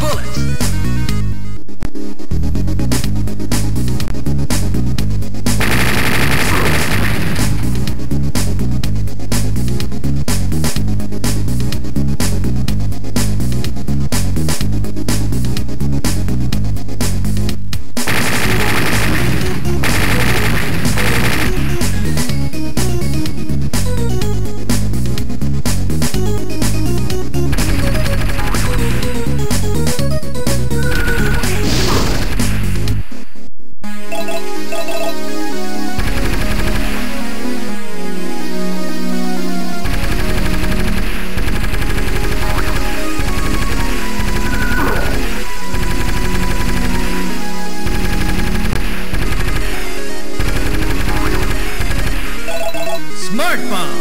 bullets. Smart bomb.